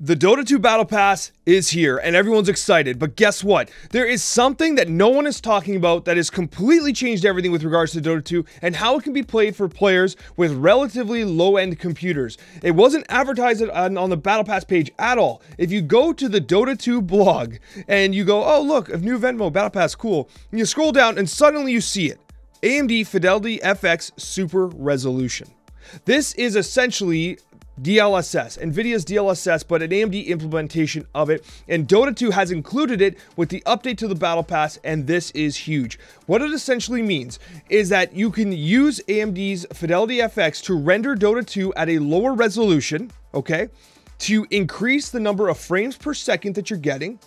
The Dota 2 Battle Pass is here and everyone's excited, but guess what? There is something that no one is talking about that has completely changed everything with regards to Dota 2 and how it can be played for players with relatively low end computers. It wasn't advertised on, on, the Battle Pass page at all. If you go to the Dota 2 blog and you go, oh, look, a new Venmo, Battle Pass, cool, and you scroll down and suddenly you see it AMD Fidelity FX Super Resolution. This is essentially DLSS, NVIDIA's DLSS, but an AMD implementation of it. And Dota 2 has included it with the update to the Battle Pass, and this is huge. What it essentially means is that you can use AMD's Fidelity FX to render Dota 2 at a lower resolution, okay? To increase the number of frames per second that you're getting.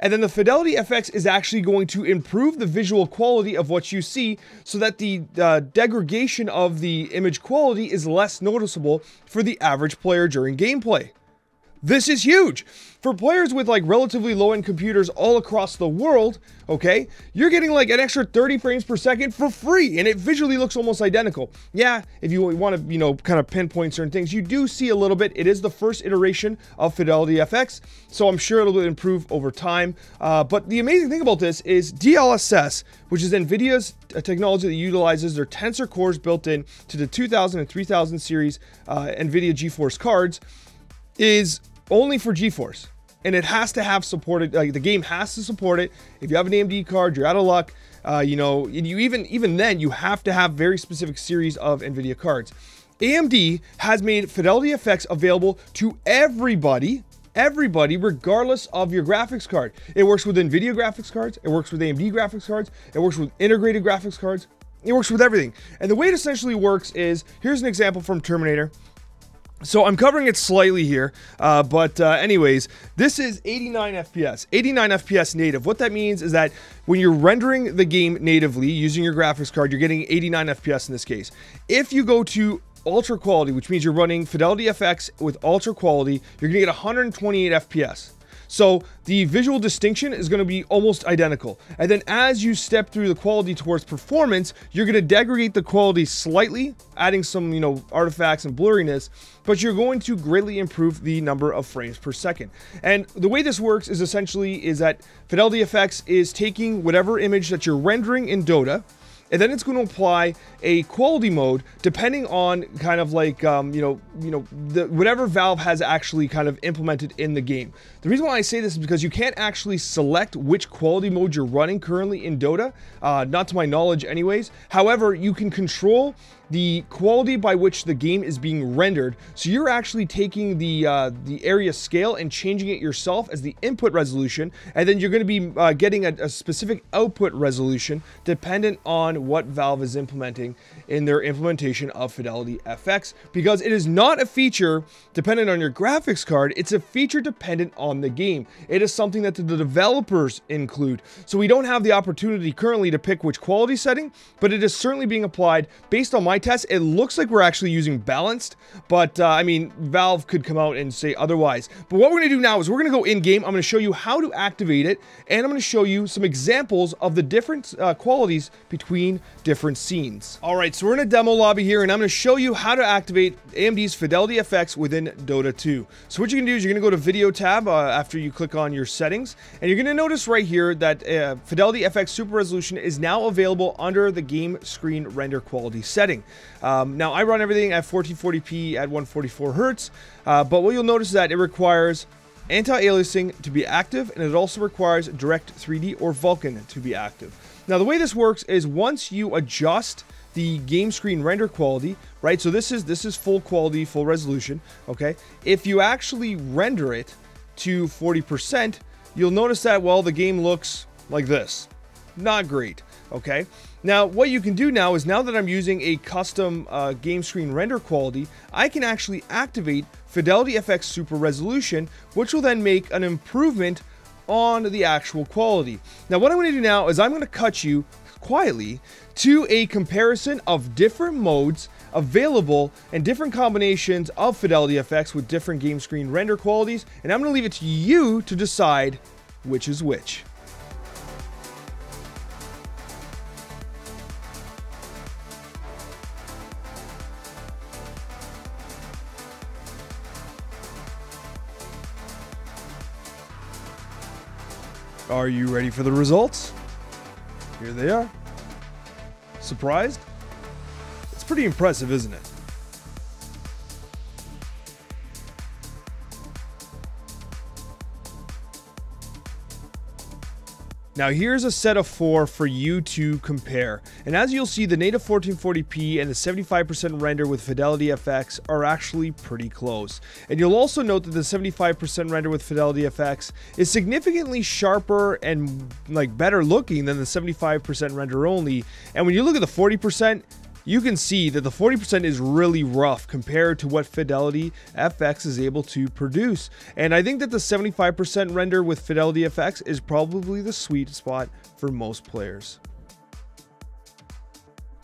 And then the Fidelity FX is actually going to improve the visual quality of what you see so that the uh, degradation of the image quality is less noticeable for the average player during gameplay. This is huge. For players with like relatively low end computers all across the world, okay, you're getting like an extra 30 frames per second for free and it visually looks almost identical. Yeah, if you want to, you know, kind of pinpoint certain things, you do see a little bit. It is the first iteration of Fidelity FX, so I'm sure it'll improve over time. Uh, but the amazing thing about this is DLSS, which is NVIDIA's uh, technology that utilizes their tensor cores built in to the 2000 and 3000 series uh, NVIDIA GeForce cards, is only for GeForce. And it has to have supported, like the game has to support it. If you have an AMD card, you're out of luck. Uh, you know, you even even then you have to have very specific series of NVIDIA cards. AMD has made Fidelity FX available to everybody, everybody, regardless of your graphics card. It works with NVIDIA graphics cards, it works with AMD graphics cards, it works with integrated graphics cards, it works with everything. And the way it essentially works is here's an example from Terminator. So I'm covering it slightly here, uh, but uh, anyways, this is 89 FPS, 89 FPS native. What that means is that when you're rendering the game natively using your graphics card, you're getting 89 FPS in this case. If you go to ultra quality, which means you're running Fidelity FX with ultra quality, you're gonna get 128 FPS. So the visual distinction is going to be almost identical. And then as you step through the quality towards performance, you're going to degrade the quality slightly, adding some, you know, artifacts and blurriness, but you're going to greatly improve the number of frames per second. And the way this works is essentially is that Fidelity FX is taking whatever image that you're rendering in Dota, and then it's going to apply a quality mode depending on kind of like um, you know you know the whatever Valve has actually kind of implemented in the game. The reason why I say this is because you can't actually select which quality mode you're running currently in Dota, uh, not to my knowledge, anyways. However, you can control the quality by which the game is being rendered. So you're actually taking the uh, the area scale and changing it yourself as the input resolution, and then you're going to be uh, getting a, a, specific output resolution dependent on what Valve is implementing in their implementation of Fidelity FX. Because it is not a feature dependent on your graphics card; it's a feature dependent on the game. It is something that the developers include. So we don't have the opportunity currently to pick which quality setting, but it is certainly being applied based on my test, it looks like we're actually using balanced, but uh, I mean, Valve could come out and say otherwise. But what we're going to do now is we're going to go in-game. I'm going to show you how to activate it, and I'm going to show you some examples of the different uh, qualities between different scenes. All right, so we're in a demo lobby here, and I'm going to show you how to activate AMD's Fidelity FX within Dota 2. So what you can do is you're going to go to Video tab uh, after you click on your settings, and you're going to notice right here that uh, Fidelity FX Super Resolution is now available under the game screen render quality setting. Um, now, I run everything at 1440p at 144 hertz, uh, but what you'll notice is that it requires anti-aliasing to be active, and it also requires Direct 3D or Vulkan to be active. Now, the way this works is once you adjust the game screen render quality, right? So this is this is full quality, full resolution, okay? If you actually render it to 40%, you'll notice that well the game looks like this. Not great okay? Now, what you can do now is now that I'm using a custom uh, game screen render quality, I can actually activate Fidelity FX Super Resolution, which will then make an improvement on the actual quality. Now, what I'm going to do now is I'm going to cut you quietly to a comparison of different modes available and different combinations of Fidelity FX with different game screen render qualities, and I'm going to leave it to you to decide which is which. Are you ready for the results? Here they are. Surprised? It's pretty impressive, isn't it? Now here's a set of four for you to compare. And as you'll see, the native 1440p and the 75% render with Fidelity FX are actually pretty close. And you'll also note that the 75% render with Fidelity FX is significantly sharper and like better looking than the 75% render only. And when you look at the 40%, you can see that the 40% is really rough compared to what Fidelity FX is able to produce. And I think that the 75% render with Fidelity FX is probably the sweet spot for most players.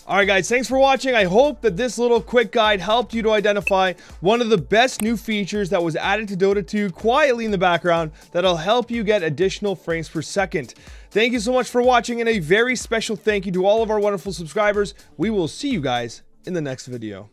Alright guys, thanks for watching. I hope that this little quick guide helped you to identify one of the best new features that was added to Dota 2 quietly in the background that'll help you get additional frames per second. Thank you so much for watching and a very special thank you to all of our wonderful subscribers. We will see you guys in the next video.